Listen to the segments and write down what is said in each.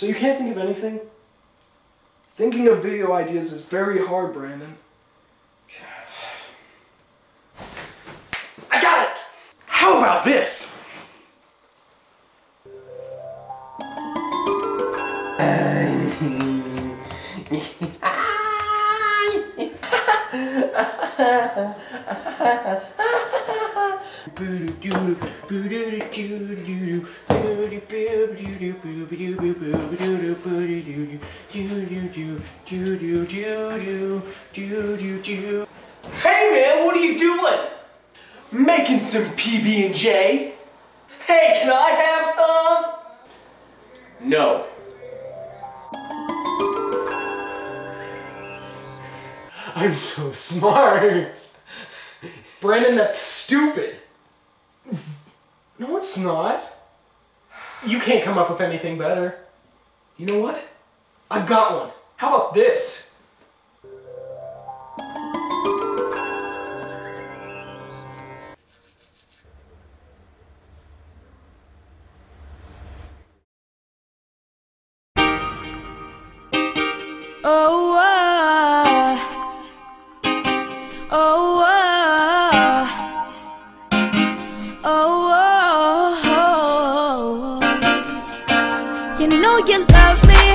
So you can't think of anything? Thinking of video ideas is very hard, Brandon. I got it! How about this? Hey man, what are you doing? Making some PB and J. Hey, can I have some? No. I'm so smart. Brandon, that's stupid. No, it's not. You can't come up with anything better. You know what? I've got one. How about this? Oh, oh, know you love me,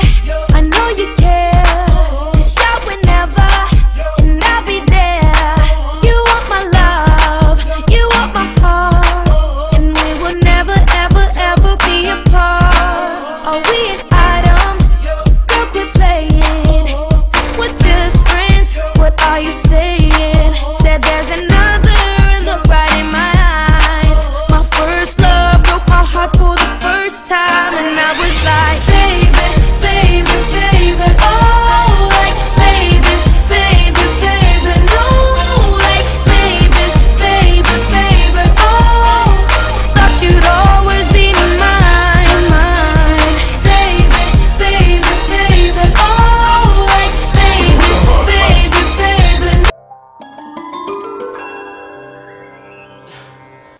I know you care. Just shout whenever, and I'll be there. You want my love, you want my heart, and we will never, ever, ever be apart. Are we an item? Girl, quit playing. We're just friends. What are you saying?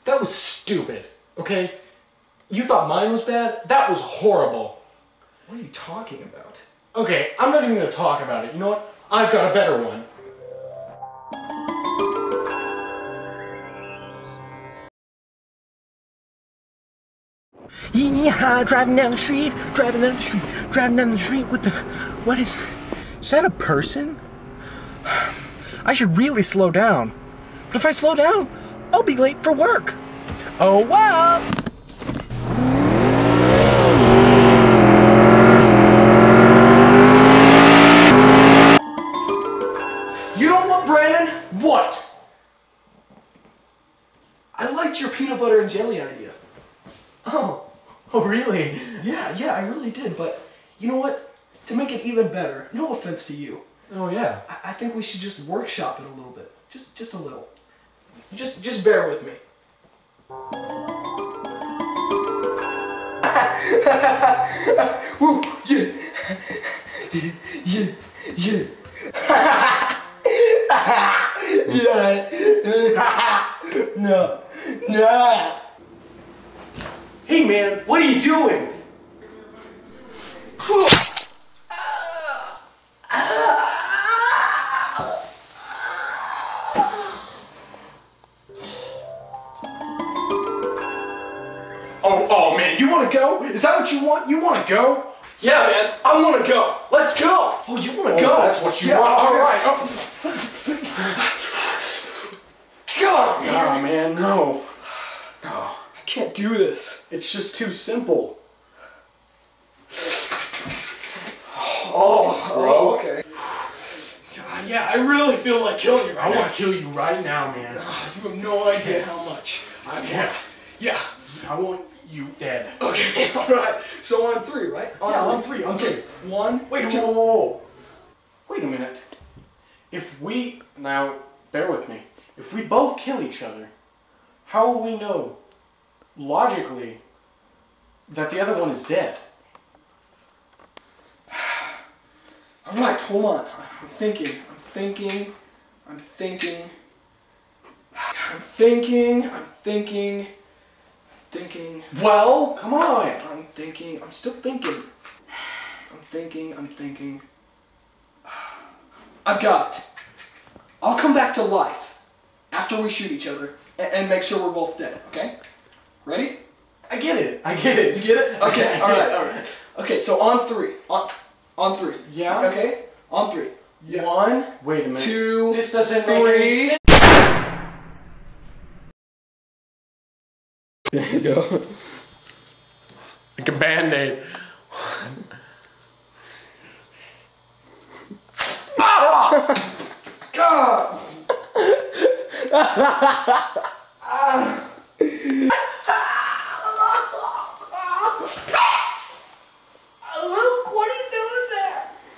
That was stupid, okay? You thought mine was bad? That was horrible. What are you talking about? Okay, I'm not even gonna talk about it. You know what? I've got a better one. Yeah, driving down the street, driving down the street, driving down the street with the. What is. Is that a person? I should really slow down. But if I slow down, I'll be late for work. Oh well! You know what, Brandon? What? I liked your peanut butter and jelly idea. Oh, oh really? Yeah, yeah, I really did, but you know what? To make it even better, no offense to you, Oh yeah. I, I think we should just workshop it a little bit. Just just a little. Just just bear with me. Woo, yeah. Yeah, yeah. yeah. no. No. Hey man, what are you doing? Oh, oh man, you want to go? Is that what you want? You want to go? Yeah, man, I want to go. Let's go. Oh, you want to oh, go? that's what you Yeah, want. All right. God, man. Oh man, no. No. I can't do this. It's just too simple. Oh, Bro. oh, okay. God, yeah, I really feel like killing you I right now. want to kill you right now, man. You have no idea how much. I can't. Yeah. I want you dead. Okay. All right. So on three, right? Yeah, on three, on Okay. One. Wait, two. whoa, whoa, whoa. Wait a minute. If we now bear with me. If we both kill each other, how will we know logically that the other one is dead? All right. Hold on. I'm thinking. I'm thinking. I'm thinking. I'm thinking. I'm thinking. Thinking. Well, come on. I'm thinking. I'm still thinking. I'm thinking, I'm thinking. I've got it. I'll come back to life after we shoot each other and, and make sure we're both dead, okay? Ready? I get it. I get it. You get it? Okay, all right. All right. Okay, so on three. On, on three. Yeah? Okay? On three. Yeah. One, Wait a minute. two, This doesn't make any sense. There you go. Like a band-aid. ah! God!